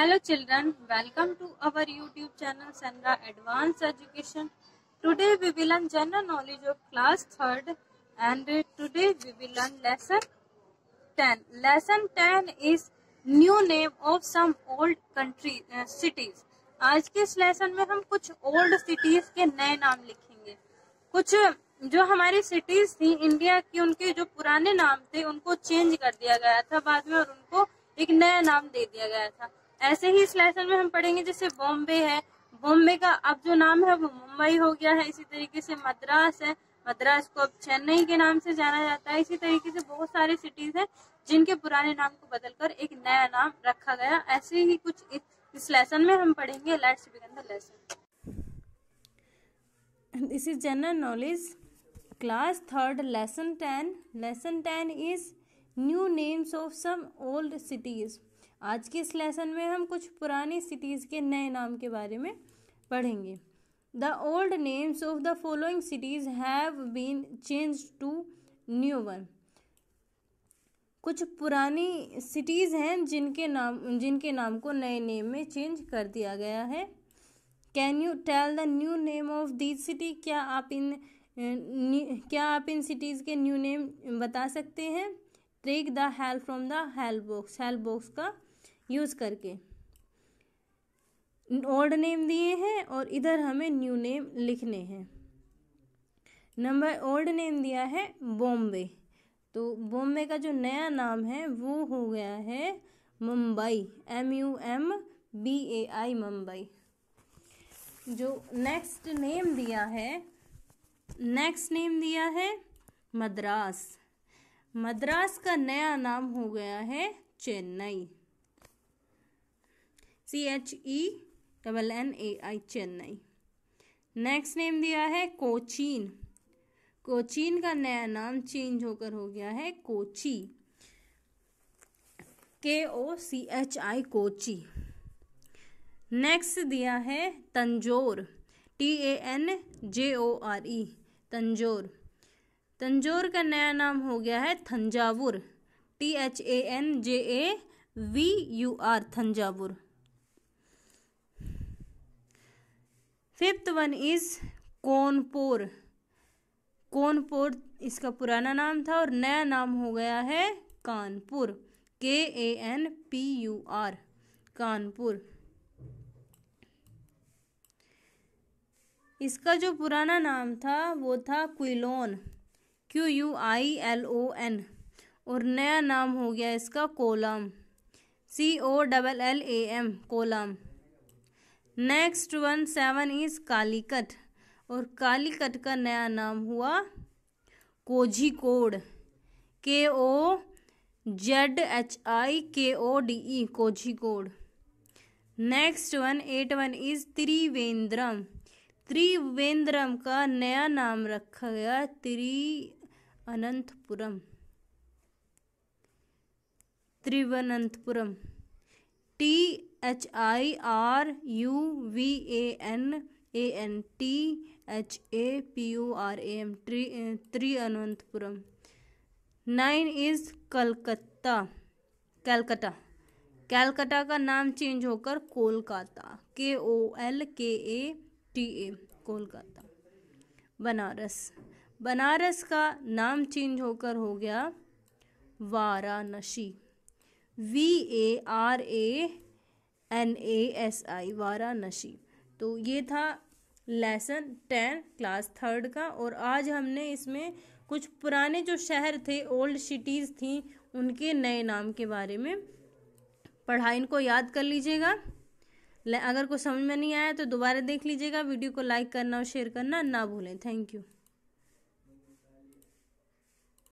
Hello children welcome to our YouTube channel सनरा advance education today we will learn general knowledge of class third and today we will learn lesson ten lesson ten is new name of some old country cities आज के इस lesson में हम कुछ old cities के नए नाम लिखेंगे। कुछ, जो हमारी सिटीज़ थी इंडिया की, उनके जो पुराने नाम थे, उनको चेंज कर दिया गया था बाद में और उनको एक नया नाम दे दिया गया था। ऐसे ही इस लेसन में हम पढ़ेंगे जैसे बॉम्बे है। बॉम्बे का अब जो नाम है वो मुंबई हो गया है। इसी तरीके से मद्रास है। मद्रास को अब चेन्नई के नाम से जाना जाता है। इसी तरीके से बहुत सारे सिटीज़ हैं जिनके पुराने नाम को बदलकर एक नया नाम रखा गया। ऐसे ही कुछ इस लेसन में हम पढ़ेंगे। Let's begin the lesson this is general knowledge class third lesson ten lesson ten is new names of some old cities. आज के इस लेसन में हम कुछ पुरानी सिटीज़ के नए नाम के बारे में पढ़ेंगे। The old names of the following cities have been change to new one. कुछ पुरानी सिटीज़ हैं जिनके नाम जिनके नाम को नए नेम में चेंज कर दिया गया है। Can you tell the new name of these city? क्या आप इन क्या आप इन सिटीज़ के न्यू नेम बता सकते हैं? Take the help from the help box help box का यूज़ करके। ओल्ड नेम दिए हैं और इधर हमें न्यू नेम लिखने हैं। नंबर ओल्ड नेम दिया है बॉम्बे तो बॉम्बे का जो नया नाम है, वो हो गया है Mumbai M U M B A I Mumbai जो नेक्स्ट नेम दिया है नेक्स्ट नेम दिया है मद्रास मद्रास का नया नाम हो गया है Chennai. C H E double N A I Chennai. Next name दिया है कोचीन। कोचीन का नया नाम चेंज होकर हो गया है Kochi. K O C H I Kochi. Next दिया है Tanjore. T A N J O R E Tanjore. Tanjore का नया नाम हो गया है Thanjavur. T H A N J A V U R Thanjavur. Fifth one is Cawnpore Cawnpore इसका पुराना नाम था और नया नाम हो गया है Kanpur. K A N P U R Kanpur. इसका जो पुराना नाम था, वो था Quilon. Q U I L O N और नया नाम हो गया इसका Kollam. C O double L A M Kollam. Next one seven is Calicut और कालीकट का नया नाम हुआ कोझीकोड। के ओ Z H I K O D E Kozhikode. Next one eight one is Trivandrum. Trivandrum का नया नाम रखा गया Thiruvananthapuram. Thiruvananthapuram. T H I R U V A N A N T H A P U R A M tree Thiruvananthapuram nine is Calcutta Calcutta Calcutta का नाम change होकर Kolkata. K O L K A T A Kolkata. Banaras. Banaras का नाम change होकर हो गया Varanasi. V A R A N A S I Varanasi. तो ये था लेसन टेन क्लास थर्ड का। और आज हमने इसमें कुछ पुराने जो शहर थे ओल्ड सिटीज़ थी, उनके नए नाम के बारे में पढ़ा इनको याद कर लीजिएगा। अगर कुछ समझ में नहीं आया तो दोबारा देख लीजिएगा। वीडियो को लाइक करना और शेयर करना ना भूलें। Thank you